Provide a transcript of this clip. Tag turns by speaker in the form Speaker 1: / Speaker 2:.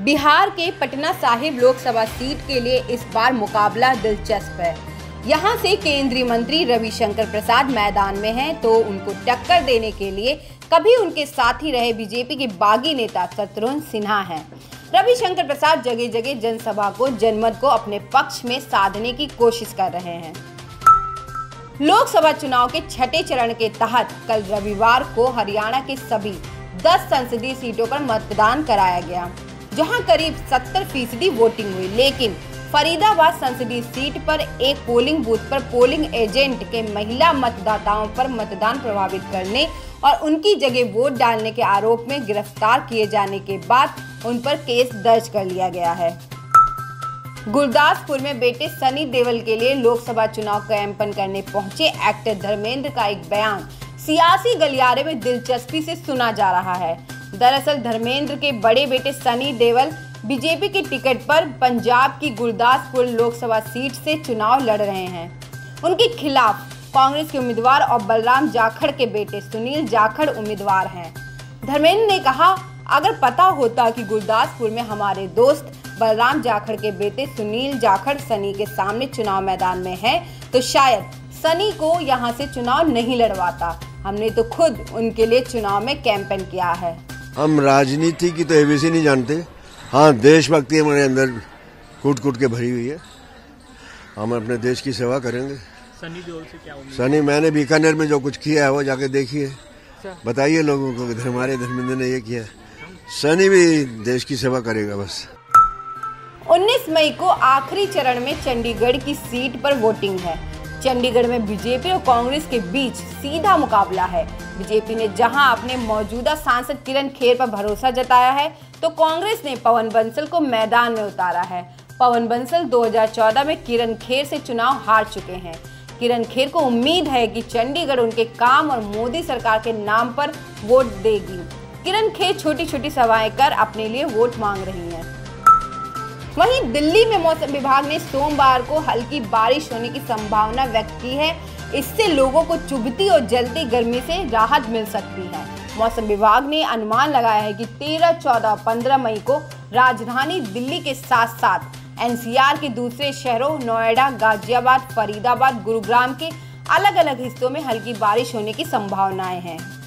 Speaker 1: बिहार के पटना साहिब लोकसभा सीट के लिए इस बार मुकाबला दिलचस्प है। यहाँ से केंद्रीय मंत्री रविशंकर प्रसाद मैदान में हैं तो उनको टक्कर देने के लिए कभी उनके साथ ही रहे बीजेपी के बागी नेता शत्रुघ्न सिन्हा हैं। रविशंकर प्रसाद जगह जगह जनसभा को, जनमत को अपने पक्ष में साधने की कोशिश कर रहे हैं। लोकसभा चुनाव के छठे चरण के तहत कल रविवार को हरियाणा के सभी 10 संसदीय सीटों पर मतदान कराया गया। जहाँ करीब 70 फ़ीसदी वोटिंग हुई। लेकिन फरीदाबाद संसदीय सीट पर एक पोलिंग बूथ पर पोलिंग एजेंट के महिला मतदाताओं पर मतदान प्रभावित करने और उनकी जगह वोट डालने के आरोप में गिरफ़्तार किए जाने के बाद उन पर केस दर्ज कर लिया गया है। गुरदासपुर में बेटे सनी देवल के लिए लोकसभा चुनाव कैंपन करने पहुँचे एक्टर धर्मेंद्र का एक बयान। सियासी गलियारे में दिलचस्पी से सुना जा रहा है। दरअसल धर्मेंद्र के बड़े बेटे सनी देवल बीजेपी के टिकट पर पंजाब की गुरदासपुर लोकसभा सीट से चुनाव लड़ रहे हैं। उनके खिलाफ कांग्रेस के उम्मीदवार और बलराम जाखड़ के बेटे सुनील जाखड़ उम्मीदवार हैं। धर्मेंद्र ने कहा, अगर पता होता कि गुरदासपुर में हमारे दोस्त बलराम जाखड़ के बेटे सुनील जाखड़ सनी के सामने चुनाव मैदान में है तो शायद सनी को यहाँ से चुनाव नहीं लड़वाता। हमने तो खुद उनके लिए चुनाव में कैंपेन किया है।
Speaker 2: हम राजनीति की तो एबीसी नहीं जानते। हाँ देशभक्ति हमारे अंदर कूट कूट के भरी हुई है। हम अपने देश की सेवा करेंगे।
Speaker 3: सनी देओल से क्या उम्मीद?
Speaker 2: सनी मैंने बीकानेर में जो कुछ किया है वो जाके देखिए बताइए लोगों को कि हमारे धर्मेंद्र ने ये किया सनी भी देश की सेवा करेगा बस।
Speaker 1: 19 मई को आखिरी चरण में चंडीगढ़ की सीट पर वोटिंग है। चंडीगढ़ में बीजेपी और कांग्रेस के बीच सीधा मुकाबला है। बीजेपी ने जहाँ अपने मौजूदा सांसद किरण खेर पर भरोसा जताया है तो कांग्रेस ने पवन बंसल को मैदान में उतारा है। पवन बंसल 2014 में किरण खेर से चुनाव हार चुके हैं। किरण खेर को उम्मीद है कि चंडीगढ़ उनके काम और मोदी सरकार के नाम पर वोट देगी। किरण खेर छोटी छोटी सभाएँ कर अपने लिए वोट मांग रही हैं। वहीं दिल्ली में मौसम विभाग ने सोमवार को हल्की बारिश होने की संभावना व्यक्त की है। इससे लोगों को चुभती और जलती गर्मी से राहत मिल सकती है। मौसम विभाग ने अनुमान लगाया है कि 13, 14, 15 मई को राजधानी दिल्ली के साथ साथ एनसीआर के दूसरे शहरों नोएडा गाजियाबाद फरीदाबाद गुरुग्राम के अलग अलग हिस्सों में हल्की बारिश होने की संभावनाएँ हैं।